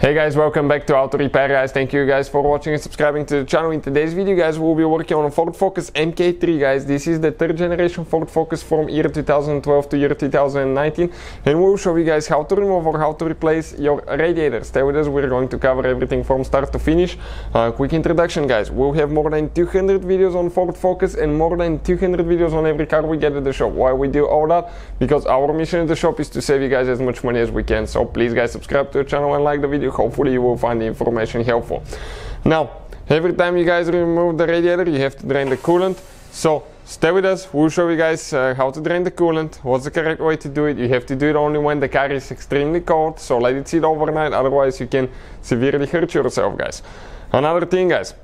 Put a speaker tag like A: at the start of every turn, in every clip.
A: Hey guys, welcome back to Auto Repair guys. Thank you guys for watching and subscribing to the channel. In today's video guys, we'll be working on a Ford Focus MK3 guys. This is the third generation Ford Focus from year 2012 to year 2019 and we'll show you guys how to remove or how to replace your radiator. Stay with us, we're going to cover everything from start to finish. Uh, quick introduction guys, we'll have more than 200 videos on Ford Focus and more than 200 videos on every car we get at the shop. Why we do all that? Because our mission at the shop is to save you guys as much money as we can. So please guys subscribe to the channel and like the video hopefully you will find the information helpful. Now, every time you guys remove the radiator, you have to drain the coolant. So stay with us, we'll show you guys uh, how to drain the coolant, what's the correct way to do it. You have to do it only when the car is extremely cold, so let it sit overnight, otherwise you can severely hurt yourself guys. Another thing guys,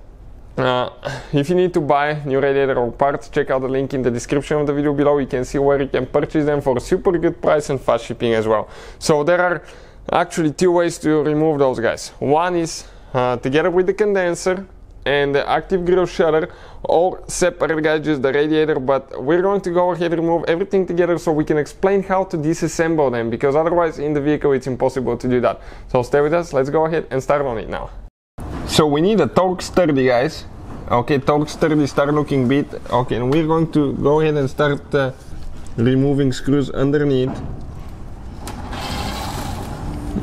A: uh, if you need to buy new radiator or parts, check out the link in the description of the video below. You can see where you can purchase them for super good price and fast shipping as well. So there are actually two ways to remove those guys. One is uh, together with the condenser and the active grill shutter or separate guys just the radiator but we're going to go ahead and remove everything together so we can explain how to disassemble them because otherwise in the vehicle it's impossible to do that. So stay with us let's go ahead and start on it now. So we need a Torx thirty guys. Okay Torx thirty start looking bit. Okay and we're going to go ahead and start uh, removing screws underneath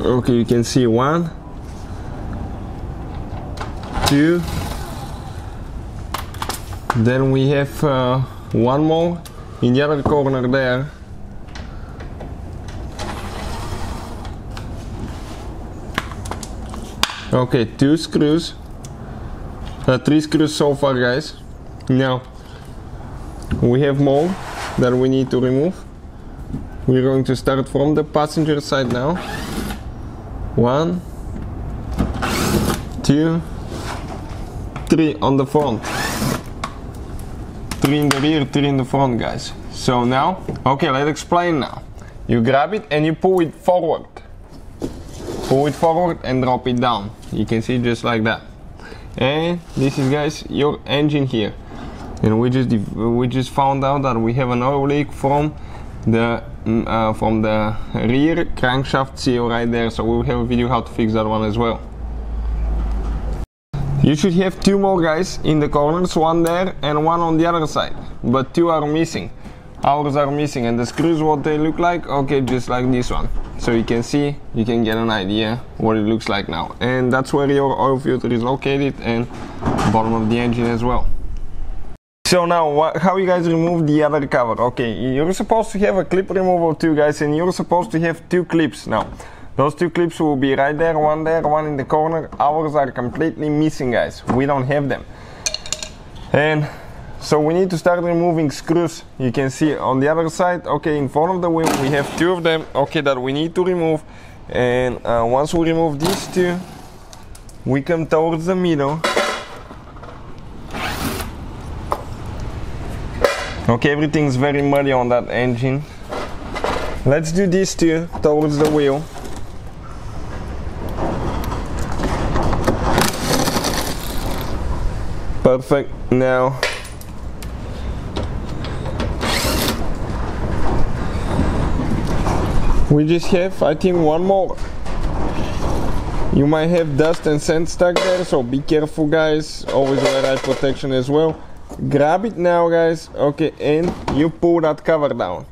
A: okay you can see one two. Then we have uh, one more in the other corner there. Okay two screws. Uh, three screws so far guys. Now we have more that we need to remove. We're going to start from the passenger side now one two three on the front three in the rear three in the front guys. So now okay let's explain now. You grab it and you pull it forward. Pull it forward and drop it down. You can see just like that. And this is guys your engine here. And we just we just found out that we have an oil leak from the uh, from the rear crankshaft seal right there. So we'll have a video how to fix that one as well. You should have two more guys in the corners one there and one on the other side. But two are missing. Ours are missing and the screws what they look like? Okay just like this one. So you can see you can get an idea what it looks like now. And that's where your oil filter is located and bottom of the engine as well so now, how you guys remove the other cover? Okay, you're supposed to have a clip removal too, guys, and you're supposed to have two clips now. Those two clips will be right there, one there, one in the corner. Ours are completely missing, guys. We don't have them. And so we need to start removing screws. You can see on the other side, okay, in front of the wheel, we have two of them, okay, that we need to remove. And uh, once we remove these two, we come towards the middle Okay, everything's very muddy on that engine. Let's do this too, towards the wheel. Perfect, now. We just have, I think, one more. You might have dust and sand stuck there, so be careful guys. Always wear eye protection as well grab it now guys. Okay and you pull that cover down.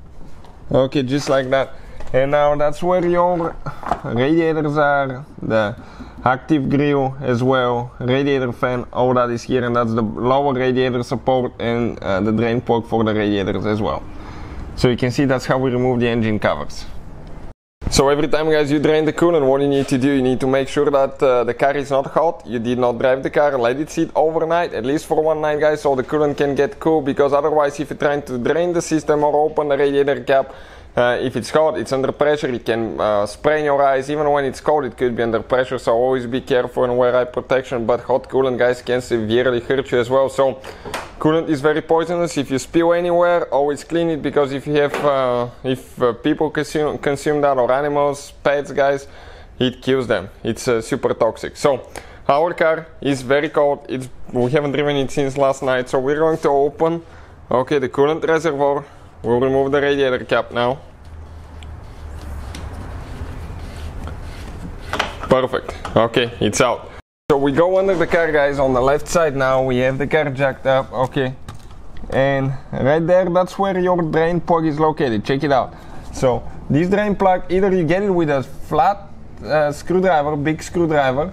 A: Okay just like that. And now that's where your radiators are the active grill as well radiator fan all that is here and that's the lower radiator support and uh, the drain plug for the radiators as well. So you can see that's how we remove the engine covers so every time guys you drain the coolant, what you need to do, you need to make sure that uh, the car is not hot. You did not drive the car, let it sit overnight, at least for one night guys, so the coolant can get cool. Because otherwise if you're trying to drain the system or open the radiator cap, uh, if it's hot, it's under pressure, it can uh, spray in your eyes. Even when it's cold, it could be under pressure, so always be careful and wear eye protection. But hot coolant, guys, can severely hurt you as well. So coolant is very poisonous. If you spill anywhere, always clean it because if you have, uh, if uh, people consume, consume that or animals, pets, guys, it kills them. It's uh, super toxic. So our car is very cold. It's, we haven't driven it since last night, so we're going to open, okay, the coolant reservoir We'll remove the radiator cap now. Perfect. Okay, it's out. So we go under the car guys on the left side now. We have the car jacked up. Okay. And right there, that's where your drain plug is located. Check it out. So this drain plug, either you get it with a flat uh, screwdriver, big screwdriver,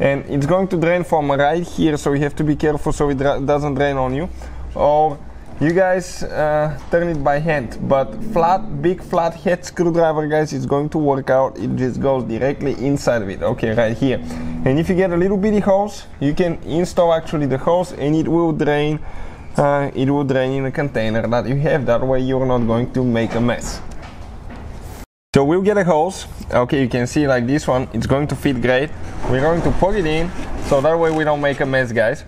A: and it's going to drain from right here, so you have to be careful so it doesn't drain on you. Or you guys uh, turn it by hand but flat big flat head screwdriver guys is going to work out. It just goes directly inside of it. Okay right here. And if you get a little bitty hose you can install actually the hose and it will drain uh, it will drain in a container that you have. That way you're not going to make a mess. So we'll get a hose. Okay you can see like this one it's going to fit great. We're going to plug it in so that way we don't make a mess guys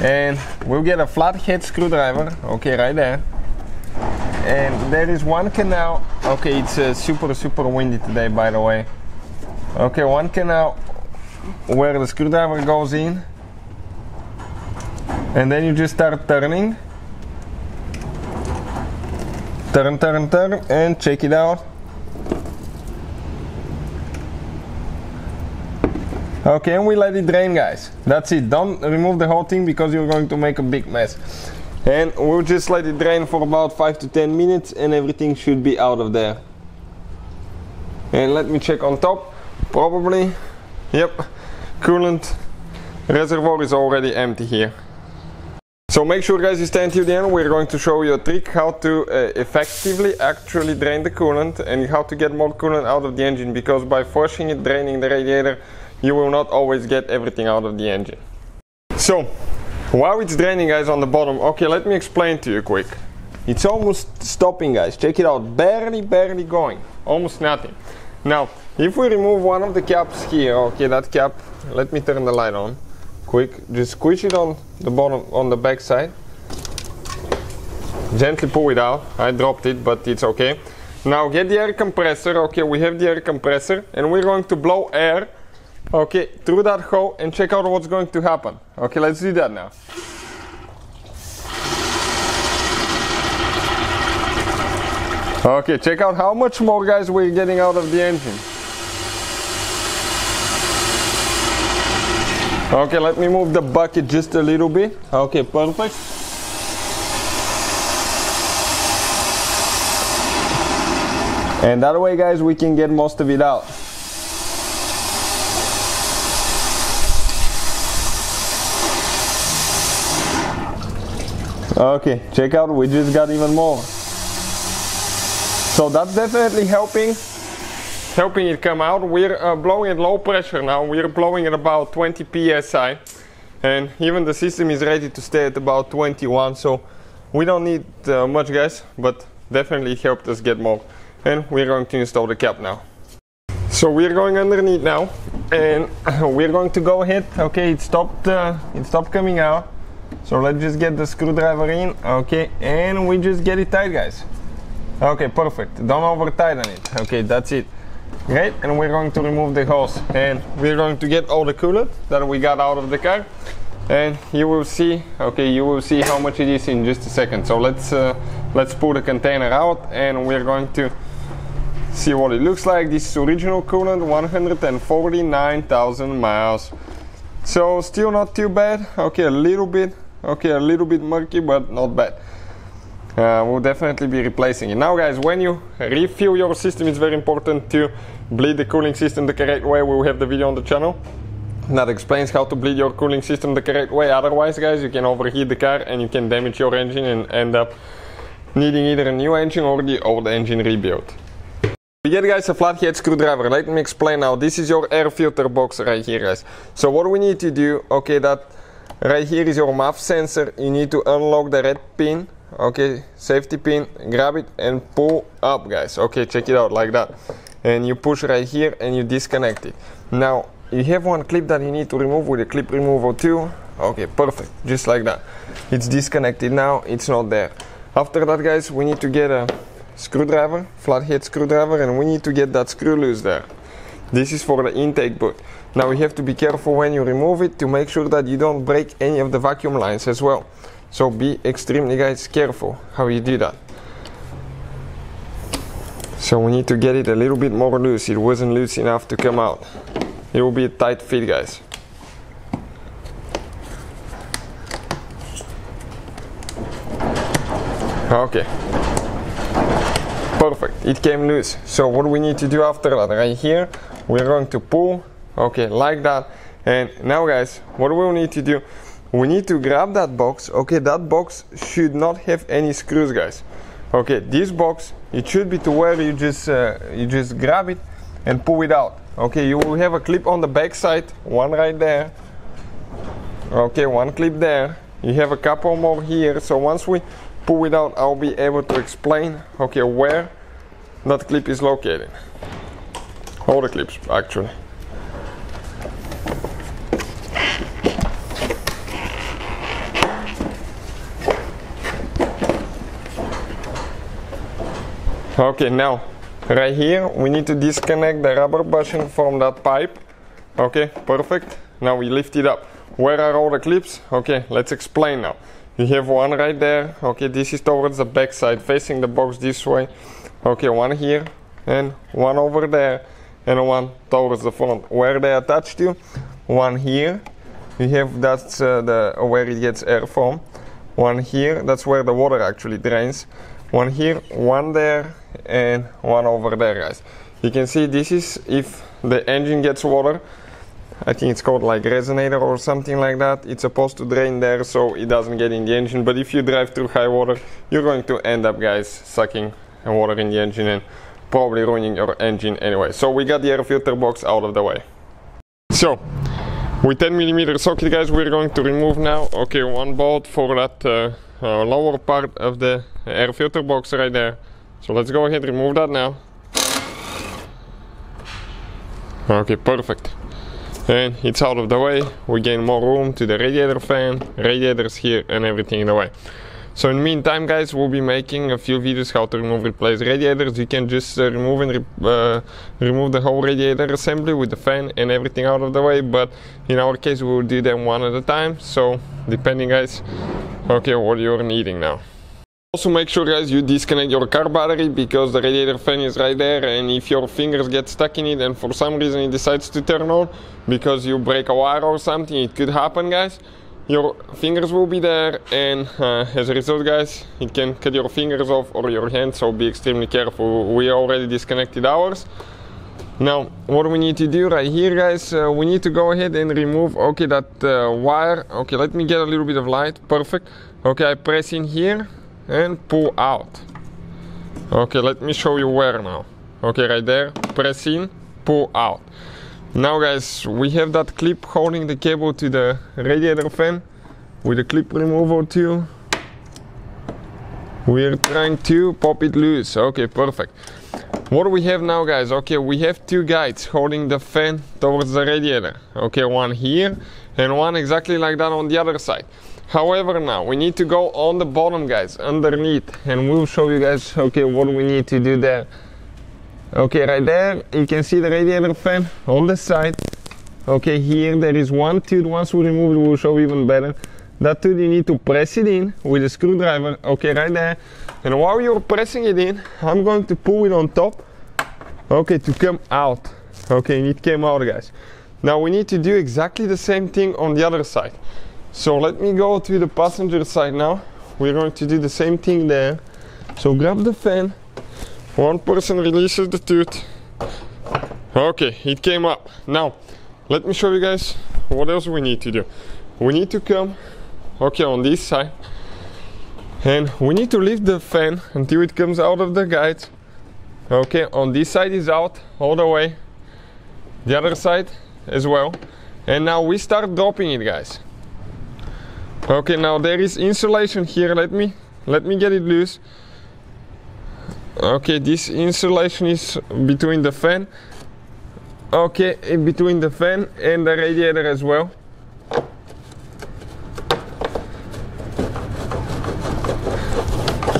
A: and we'll get a flathead screwdriver. Okay right there. And there is one canal. Okay it's uh, super super windy today by the way. Okay one canal where the screwdriver goes in. And then you just start turning. Turn turn turn and check it out Okay, and we let it drain, guys. That's it. Don't remove the whole thing because you're going to make a big mess. And we'll just let it drain for about 5 to 10 minutes and everything should be out of there. And let me check on top. Probably, yep, coolant reservoir is already empty here. So make sure guys you stay until the end, we're going to show you a trick how to uh, effectively actually drain the coolant and how to get more coolant out of the engine because by forcing it draining the radiator you will not always get everything out of the engine. So, while it's draining guys on the bottom, okay, let me explain to you quick. It's almost stopping guys, check it out, barely, barely going, almost nothing. Now, if we remove one of the caps here, okay, that cap, let me turn the light on, quick, just squish it on the bottom, on the back side. Gently pull it out, I dropped it, but it's okay. Now get the air compressor, okay, we have the air compressor, and we're going to blow air Okay, through that hole and check out what's going to happen. Okay, let's do that now. Okay, check out how much more guys we're getting out of the engine. Okay, let me move the bucket just a little bit. Okay, perfect. And that way guys, we can get most of it out. Okay, check out, we just got even more. So that's definitely helping, helping it come out. We're uh, blowing at low pressure now. We're blowing at about 20 psi. And even the system is ready to stay at about 21. So we don't need uh, much guys, but definitely helped us get more. And we're going to install the cap now. So we're going underneath now and we're going to go ahead. Okay, it stopped, uh, it stopped coming out. So let's just get the screwdriver in, okay, and we just get it tight, guys. Okay, perfect. Don't over tighten it. Okay, that's it. Great, and we're going to remove the hose and we're going to get all the coolant that we got out of the car and you will see okay you will see how much it is in just a second so let's uh, let's pull the container out and we're going to see what it looks like this is original coolant 149,000 miles so still not too bad okay a little bit okay a little bit murky but not bad. Uh, we'll definitely be replacing it. Now guys when you refill your system it's very important to bleed the cooling system the correct way. We will have the video on the channel that explains how to bleed your cooling system the correct way. Otherwise guys you can overheat the car and you can damage your engine and end up needing either a new engine or the old engine rebuilt. We get guys a flathead screwdriver. Let me explain now. This is your air filter box right here guys. So what we need to do okay that right here is your MAF sensor. You need to unlock the red pin. Okay safety pin. Grab it and pull up guys. Okay check it out like that. And you push right here and you disconnect it. Now you have one clip that you need to remove with a clip remover too. Okay perfect. Just like that. It's disconnected now. It's not there. After that guys we need to get a screwdriver flathead screwdriver and we need to get that screw loose there this is for the intake boot now we have to be careful when you remove it to make sure that you don't break any of the vacuum lines as well. So be extremely guys careful how you do that. So we need to get it a little bit more loose. It wasn't loose enough to come out. it will be a tight fit guys okay perfect it came loose so what we need to do after that right here we're going to pull. Okay like that. And now guys what we need to do? We need to grab that box. Okay that box should not have any screws guys. Okay this box it should be to where you just uh, you just grab it and pull it out. Okay you will have a clip on the back side one right there. Okay one clip there. You have a couple more here. So once we pull it out I'll be able to explain okay where that clip is located all the clips actually. Okay now right here we need to disconnect the rubber bushing from that pipe. Okay perfect. Now we lift it up. Where are all the clips? Okay let's explain now. You have one right there. Okay this is towards the back side facing the box this way. Okay one here and one over there and one towards the front where they attach to one here. You have that's uh, the where it gets air from. One here that's where the water actually drains. One here one there and one over there guys. You can see this is if the engine gets water. I think it's called like resonator or something like that. It's supposed to drain there so it doesn't get in the engine. But if you drive through high water you're going to end up guys sucking water in the engine. And probably ruining your engine anyway. So we got the air filter box out of the way. So with 10 millimeter socket guys we're going to remove now okay one bolt for that uh, uh, lower part of the air filter box right there. So let's go ahead and remove that now. Okay perfect. And it's out of the way. We gain more room to the radiator fan radiators here and everything in the way so in the meantime guys we'll be making a few videos how to remove replace radiators. You can just uh, remove and re uh, remove the whole radiator assembly with the fan and everything out of the way but in our case we will do them one at a time. So depending guys okay what you're needing now. Also make sure guys you disconnect your car battery because the radiator fan is right there and if your fingers get stuck in it and for some reason it decides to turn on because you break a wire or something it could happen guys your fingers will be there and uh, as a result guys it can cut your fingers off or your hand so be extremely careful. We already disconnected ours. Now what we need to do right here guys uh, we need to go ahead and remove okay that uh, wire. Okay let me get a little bit of light. Perfect. Okay I press in here and pull out. Okay let me show you where now. Okay right there. Press in pull out now guys we have that clip holding the cable to the radiator fan with a clip removal tool. We're trying to pop it loose. Okay perfect. What do we have now guys? Okay we have two guides holding the fan towards the radiator. Okay one here and one exactly like that on the other side. However now, we need to go on the bottom guys, underneath, and we'll show you guys, okay, what we need to do there. Okay, right there, you can see the radiator fan on the side. Okay, here there is one tooth, once we remove it, we'll show even better. That tooth you need to press it in with a screwdriver, okay, right there. And while you're pressing it in, I'm going to pull it on top, okay, to come out. Okay, it came out guys. Now we need to do exactly the same thing on the other side. So let me go to the passenger side now. We're going to do the same thing there. So grab the fan. One person releases the tooth. Okay, it came up. Now, let me show you guys what else we need to do. We need to come, okay, on this side. And we need to lift the fan until it comes out of the guide. Okay, on this side is out all the way. The other side as well. And now we start dropping it, guys okay now there is insulation here let me let me get it loose okay this insulation is between the fan. Okay in between the fan and the radiator as well.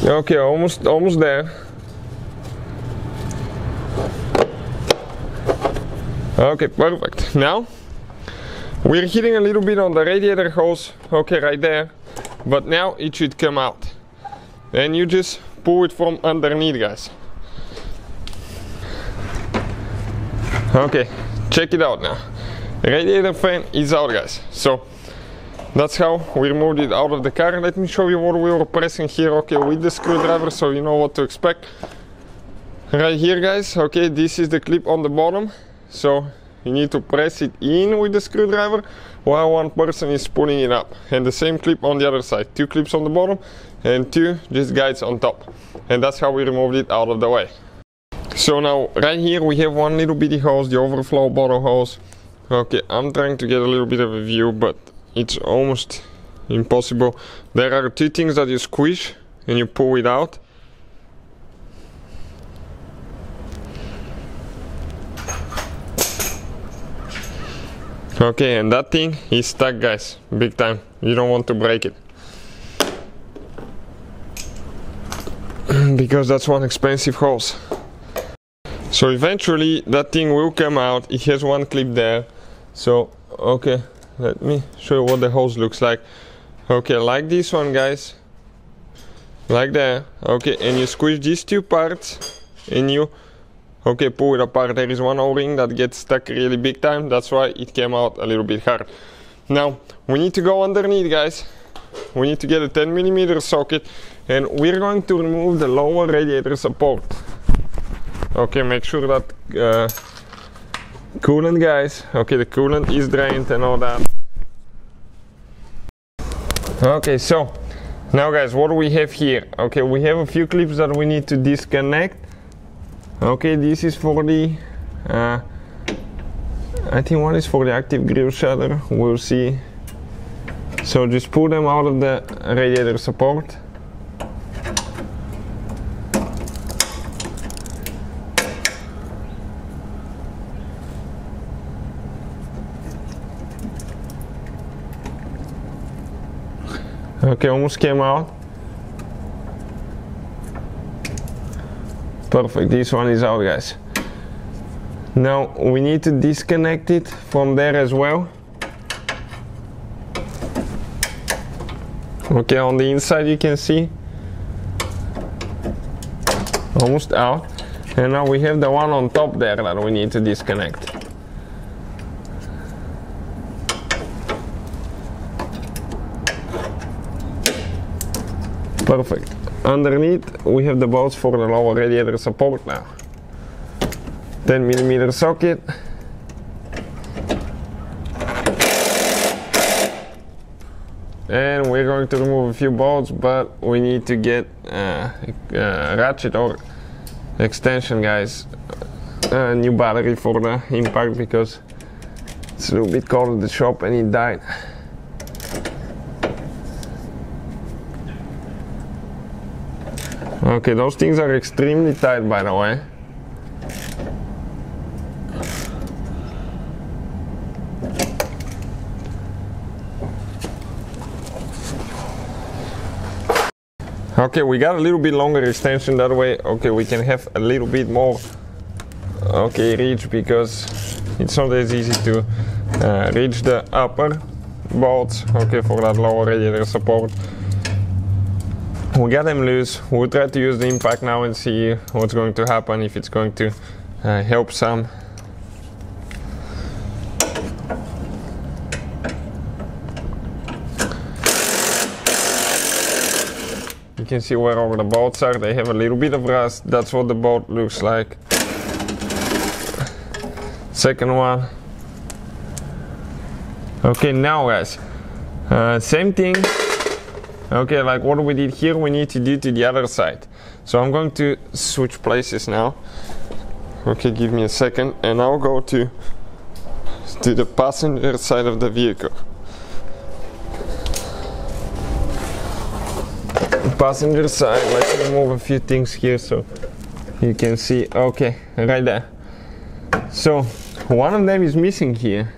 A: Okay almost almost there. Okay perfect. Now we're hitting a little bit on the radiator hose, okay, right there. But now it should come out. And you just pull it from underneath, guys. Okay, check it out now. radiator fan is out guys. So that's how we removed it out of the car. Let me show you what we were pressing here okay with the screwdriver so you know what to expect. Right here guys okay this is the clip on the bottom. So you need to press it in with the screwdriver while one person is pulling it up. And the same clip on the other side. Two clips on the bottom and two just guides on top. And that's how we removed it out of the way. So now right here we have one little bitty hose the overflow bottle hose. Okay i'm trying to get a little bit of a view but it's almost impossible. There are two things that you squish and you pull it out. Okay and that thing is stuck guys big time. You don't want to break it because that's one expensive hose so eventually that thing will come out. It has one clip there. So okay let me show you what the hose looks like. Okay like this one guys. Like that okay and you squeeze these two parts and you. Okay pull it apart. There is one o-ring that gets stuck really big time. That's why it came out a little bit hard. Now we need to go underneath guys. We need to get a 10 millimeter socket and we're going to remove the lower radiator support. Okay make sure that uh, coolant guys. Okay the coolant is drained and all that. Okay so now guys what do we have here? Okay we have a few clips that we need to disconnect. Okay this is for the uh, I think one is for the active grill shutter. We'll see. So just pull them out of the radiator support Okay, almost came out. Perfect, this one is out guys. Now we need to disconnect it from there as well. Okay, on the inside you can see almost out. And now we have the one on top there that we need to disconnect. Perfect. Underneath we have the bolts for the lower radiator support now. 10 millimeter socket. And we're going to remove a few bolts, but we need to get uh, a ratchet or extension, guys. A new battery for the impact because it's a little bit cold at the shop and it died. Okay, those things are extremely tight by the way. Okay, we got a little bit longer extension that way. Okay, we can have a little bit more okay reach because it's not as easy to uh, reach the upper bolts okay for that lower radiator support we got them loose. We'll try to use the impact now and see what's going to happen, if it's going to uh, help some. You can see where all the bolts are. They have a little bit of rust. That's what the bolt looks like. Second one. Okay, now guys, uh, same thing Okay, like what we did here, we need to do to the other side. So I'm going to switch places now. Okay, give me a second, and I'll go to to the passenger side of the vehicle. Passenger side, let's remove a few things here so you can see. Okay, right there. So one of them is missing here.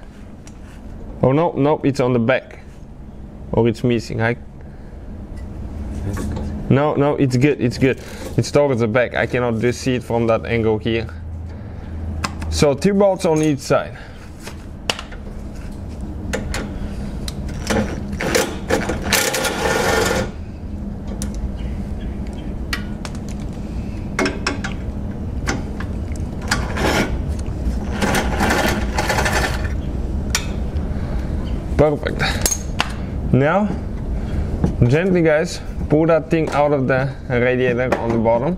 A: Oh no, no, it's on the back. Or it's missing. I no, no, it's good, it's good. It's towards the back. I cannot just see it from that angle here. So two bolts on each side. Perfect. Now, gently guys, pull that thing out of the radiator on the bottom.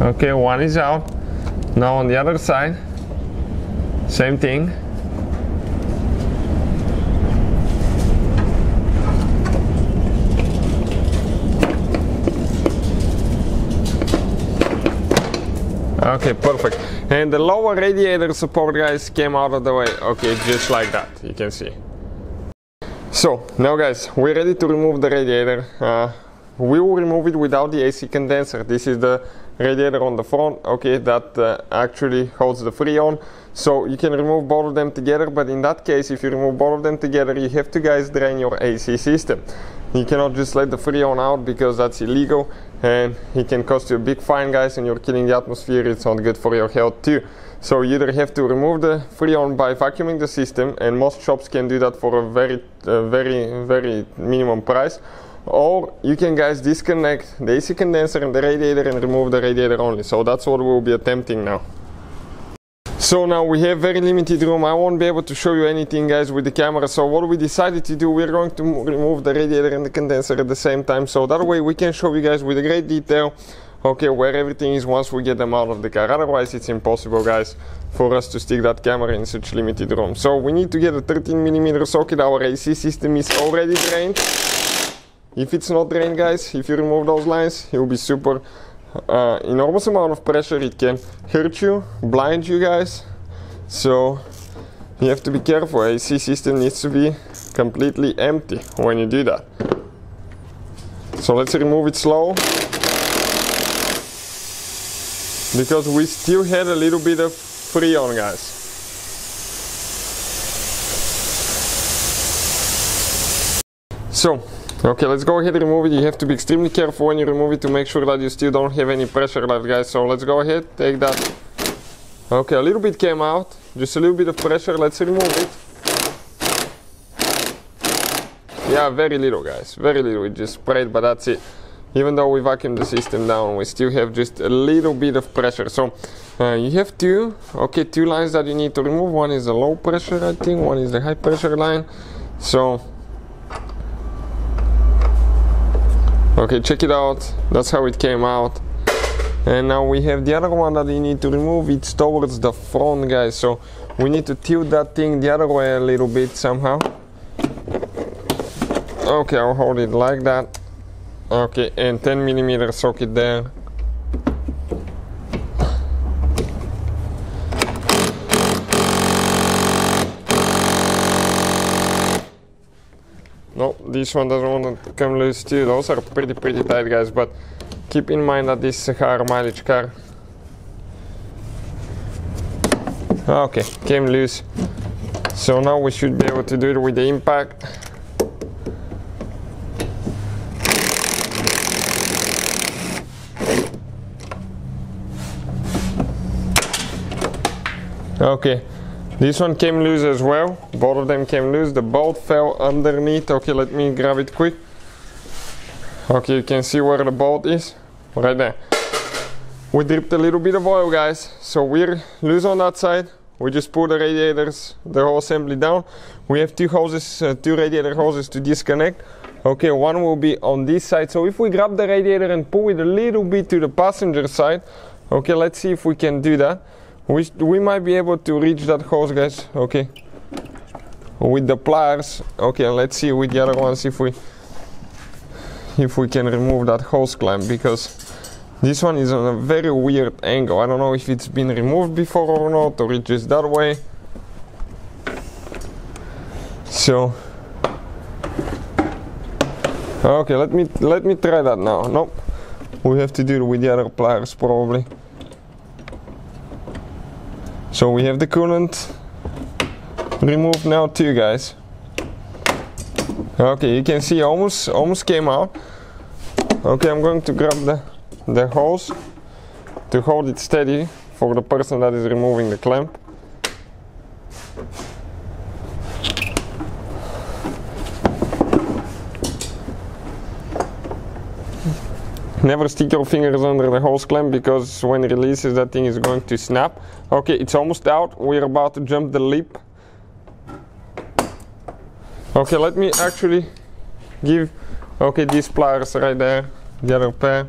A: Okay, one is out. Now on the other side, same thing. Okay, perfect. And the lower radiator support guys came out of the way. Okay, just like that, you can see. So, now guys, we're ready to remove the radiator. Uh, we will remove it without the AC condenser. This is the radiator on the front, okay, that uh, actually holds the Freon. So you can remove both of them together, but in that case, if you remove both of them together, you have to guys drain your AC system. You cannot just let the Freon out because that's illegal and it can cost you a big fine guys and you're killing the atmosphere, it's not good for your health too. So you either have to remove the Freon by vacuuming the system and most shops can do that for a very, uh, very, very minimum price or you can guys disconnect the AC condenser and the radiator and remove the radiator only. So that's what we'll be attempting now. So now we have very limited room. I won't be able to show you anything guys with the camera. So what we decided to do, we're going to remove the radiator and the condenser at the same time. So that way we can show you guys with a great detail okay where everything is once we get them out of the car otherwise it's impossible guys for us to stick that camera in such limited room so we need to get a 13 millimeter socket our AC system is already drained if it's not drained guys, if you remove those lines, it will be super uh, enormous amount of pressure. It can hurt you, blind you guys. So you have to be careful. AC system needs to be completely empty when you do that. So let's remove it slow. Because we still had a little bit of freon guys. So Okay, let's go ahead and remove it. You have to be extremely careful when you remove it to make sure that you still don't have any pressure left, guys. So let's go ahead, take that. Okay, a little bit came out, just a little bit of pressure. Let's remove it. Yeah, very little, guys, very little. We just sprayed, but that's it. Even though we vacuumed the system down, we still have just a little bit of pressure. So uh, you have two, okay, two lines that you need to remove. One is the low pressure, I think. One is the high pressure line. So okay check it out. That's how it came out. And now we have the other one that you need to remove. It's towards the front guys. So we need to tilt that thing the other way a little bit somehow. Okay I'll hold it like that. Okay and 10 millimeter socket there No, this one doesn't want to come loose too. Those are pretty, pretty tight guys, but keep in mind that this is a higher mileage car. Okay, came loose. So now we should be able to do it with the impact. Okay, this one came loose as well. Both of them came loose. The bolt fell underneath. Okay, let me grab it quick. Okay, you can see where the bolt is. Right there. We dripped a little bit of oil, guys. So we're loose on that side. We just pull the radiators, the whole assembly down. We have two hoses, uh, two radiator hoses to disconnect. Okay, one will be on this side. So if we grab the radiator and pull it a little bit to the passenger side, okay, let's see if we can do that. We, we might be able to reach that hose, guys. Okay. With the pliers. Okay, let's see with the other ones if we if we can remove that hose clamp because this one is on a very weird angle. I don't know if it's been removed before or not, or it's just that way. So okay, let me let me try that now. Nope, we have to do it with the other pliers probably. So we have the coolant removed now too guys. Okay, you can see almost almost came out. Okay, I'm going to grab the, the hose to hold it steady for the person that is removing the clamp. Never stick your fingers under the hose clamp because when it releases that thing is going to snap. Okay it's almost out. We're about to jump the lip okay let me actually give okay these pliers right there the other pair.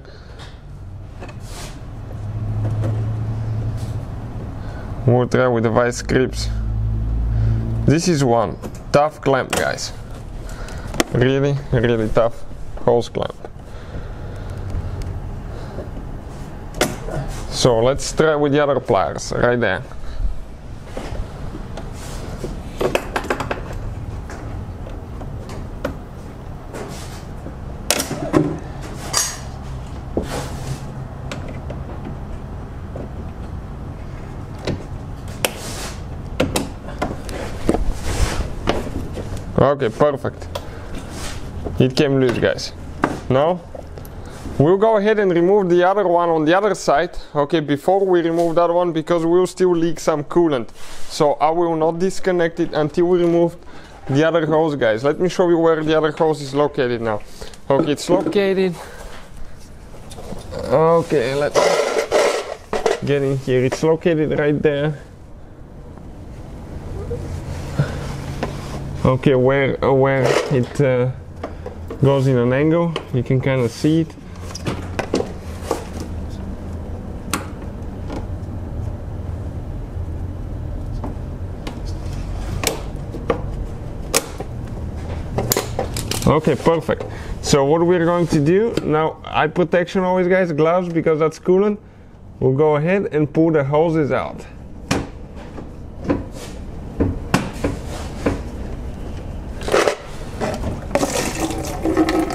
A: We'll try with the vice grips. This is one tough clamp guys. Really really tough hose clamp so let's try with the other pliers right there Okay, perfect. It came loose, guys. Now, we'll go ahead and remove the other one on the other side. Okay, before we remove that one, because we'll still leak some coolant. So I will not disconnect it until we remove the other hose, guys. Let me show you where the other hose is located now. Okay, it's located. Okay, let's get in here. It's located right there. okay where where it uh, goes in an angle you can kind of see it okay perfect so what we're going to do now eye protection always guys gloves because that's coolant we'll go ahead and pull the hoses out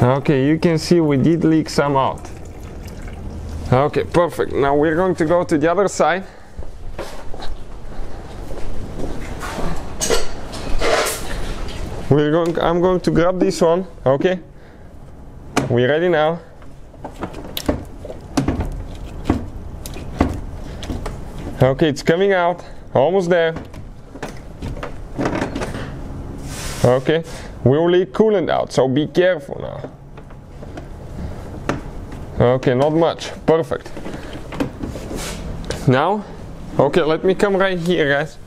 A: Okay, you can see we did leak some out. Okay, perfect. Now we're going to go to the other side. We're going, I'm going to grab this one, okay? We're ready now? Okay, it's coming out, almost there. Okay, we will leak coolant out, so be careful now. Okay, not much, perfect. Now, okay, let me come right here guys.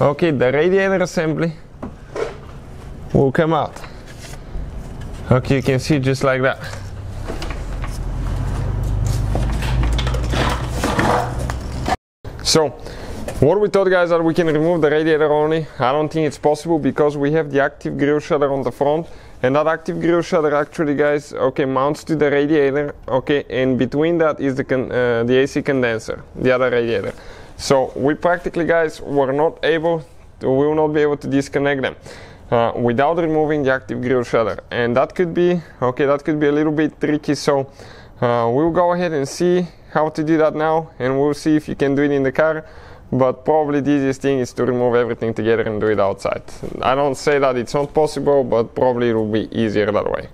A: Okay, the radiator assembly will come out. Okay, you can see just like that. So, what we thought guys that we can remove the radiator only, I don't think it's possible because we have the active grill shutter on the front and that active grill shutter actually guys, okay, mounts to the radiator, okay, and between that is the, uh, the AC condenser, the other radiator. So we practically guys were not able, to, we will not be able to disconnect them. Uh, without removing the active grill shutter and that could be okay that could be a little bit tricky so uh, we'll go ahead and see how to do that now and we'll see if you can do it in the car but probably the easiest thing is to remove everything together and do it outside. I don't say that it's not possible, but probably it will be easier that way.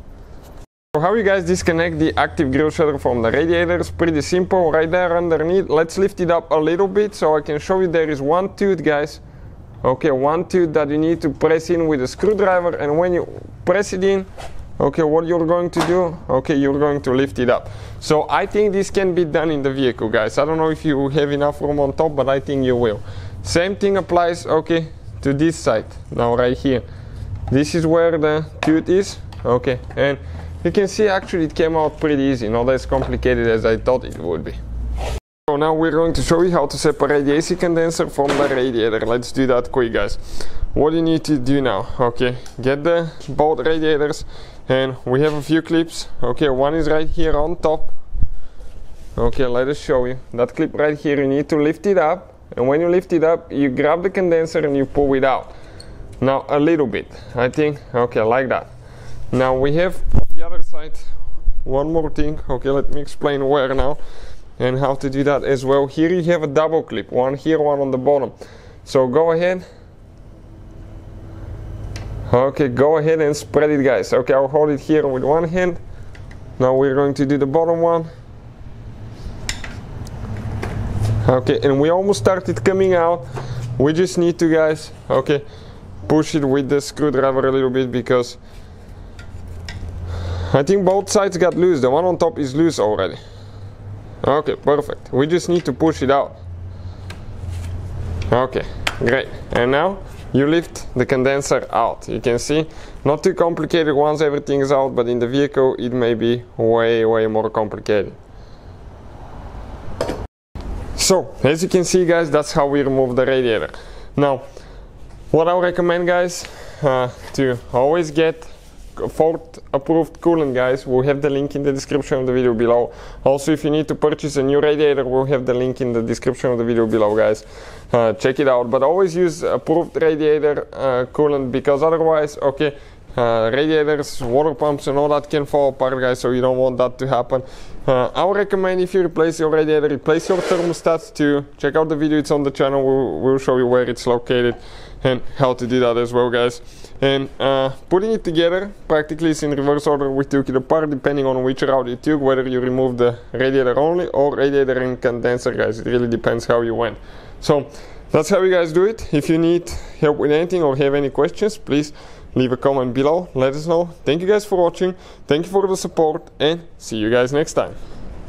A: So how you guys disconnect the active grill shutter from the radiator is pretty simple, right there underneath. Let's lift it up a little bit so I can show you there is one tooth guys. Okay, one tooth that you need to press in with a screwdriver and when you press it in, okay what you're going to do? Okay you're going to lift it up. So I think this can be done in the vehicle guys. I don't know if you have enough room on top but I think you will. Same thing applies okay to this side now right here. This is where the tooth is okay and you can see actually it came out pretty easy not as complicated as I thought it would be so now we're going to show you how to separate the AC condenser from the radiator. Let's do that quick guys. What you need to do now okay get the both radiators and we have a few clips. Okay one is right here on top. Okay let us show you. That clip right here you need to lift it up and when you lift it up you grab the condenser and you pull it out. Now a little bit I think. Okay like that. Now we have on the other side one more thing. Okay let me explain where now and how to do that as well here you have a double clip one here one on the bottom so go ahead Okay, go ahead and spread it guys. Okay, I'll hold it here with one hand. Now we're going to do the bottom one. Okay, and we almost started coming out. We just need to guys, okay, push it with the screwdriver a little bit because I think both sides got loose. The one on top is loose already. Okay, perfect. We just need to push it out. Okay, great. And now you lift the condenser out. You can see, not too complicated once everything is out, but in the vehicle it may be way, way more complicated. So, as you can see guys, that's how we remove the radiator. Now, what I recommend guys, uh, to always get Ford approved coolant guys we'll have the link in the description of the video below also if you need to purchase a new radiator we'll have the link in the description of the video below guys uh, check it out but always use approved radiator uh, coolant because otherwise okay uh, radiators, water pumps and all that can fall apart guys so you don't want that to happen. Uh, I would recommend if you replace your radiator, replace your thermostat too. Check out the video, it's on the channel, we'll, we'll show you where it's located and how to do that as well guys. And uh, putting it together, practically is in reverse order, we took it apart depending on which route you took, whether you remove the radiator only or radiator and condenser guys, it really depends how you went. So that's how you guys do it. If you need help with anything or have any questions, please leave a comment below, let us know. Thank you guys for watching, thank you for the support and see you guys next time.